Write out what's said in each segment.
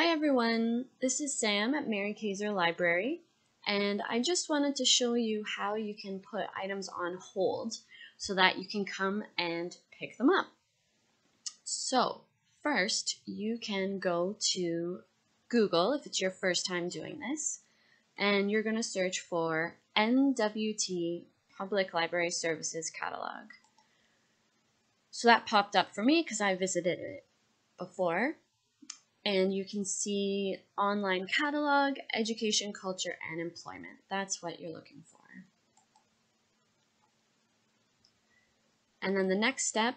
Hi everyone, this is Sam at Mary Kaeser Library and I just wanted to show you how you can put items on hold so that you can come and pick them up. So first you can go to Google if it's your first time doing this and you're going to search for NWT Public Library Services Catalog. So that popped up for me because I visited it before and you can see online catalog, education, culture, and employment. That's what you're looking for. And then the next step,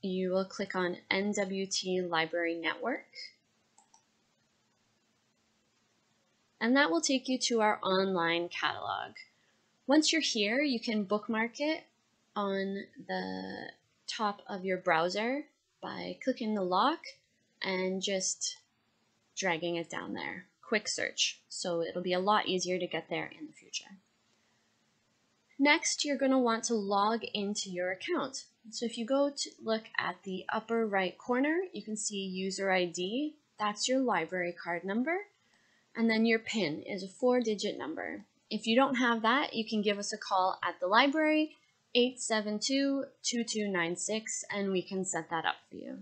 you will click on NWT Library Network. And that will take you to our online catalog. Once you're here, you can bookmark it on the top of your browser by clicking the lock and just dragging it down there. Quick search. So it'll be a lot easier to get there in the future. Next, you're going to want to log into your account. So if you go to look at the upper right corner, you can see user ID. That's your library card number. And then your PIN is a four digit number. If you don't have that, you can give us a call at the library 872-2296 and we can set that up for you.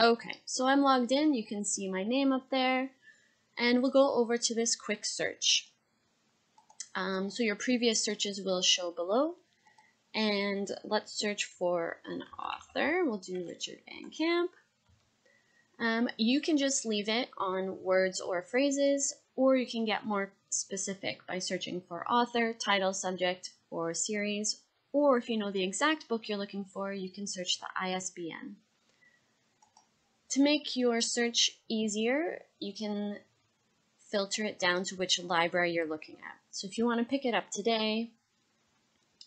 Okay, so I'm logged in. You can see my name up there. And we'll go over to this quick search. Um, so your previous searches will show below. And let's search for an author. We'll do Richard Van Camp. Um, you can just leave it on words or phrases, or you can get more specific by searching for author, title, subject, or series. Or if you know the exact book you're looking for, you can search the ISBN. To make your search easier, you can filter it down to which library you're looking at. So if you want to pick it up today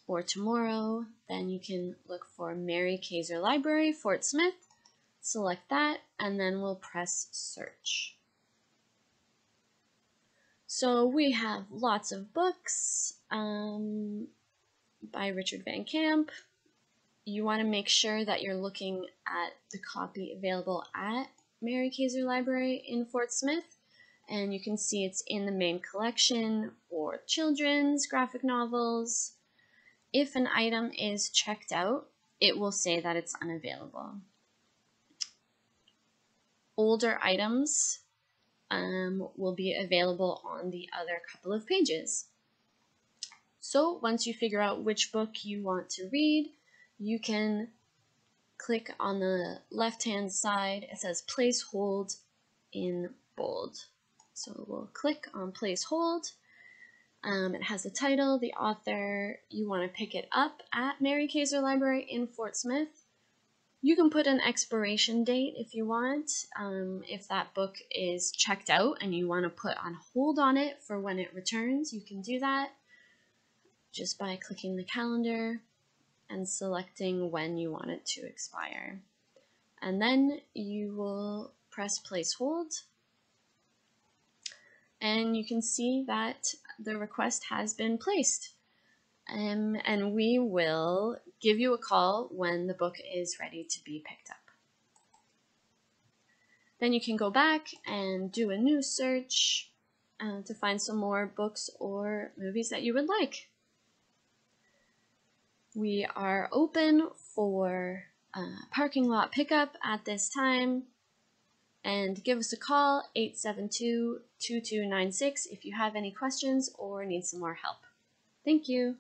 or tomorrow, then you can look for Mary Kaeser Library, Fort Smith, select that, and then we'll press search. So we have lots of books um, by Richard Van Camp, you want to make sure that you're looking at the copy available at Mary Kaeser Library in Fort Smith and you can see it's in the main collection for children's graphic novels. If an item is checked out, it will say that it's unavailable. Older items um, will be available on the other couple of pages. So once you figure out which book you want to read, you can click on the left hand side. It says place hold in bold. So we'll click on place hold. Um, it has the title, the author. You want to pick it up at Mary Kaeser Library in Fort Smith. You can put an expiration date if you want. Um, if that book is checked out and you want to put on hold on it for when it returns, you can do that just by clicking the calendar and selecting when you want it to expire. And then you will press place hold and you can see that the request has been placed. Um, and we will give you a call when the book is ready to be picked up. Then you can go back and do a new search uh, to find some more books or movies that you would like. We are open for uh, parking lot pickup at this time and give us a call 872-2296 if you have any questions or need some more help. Thank you.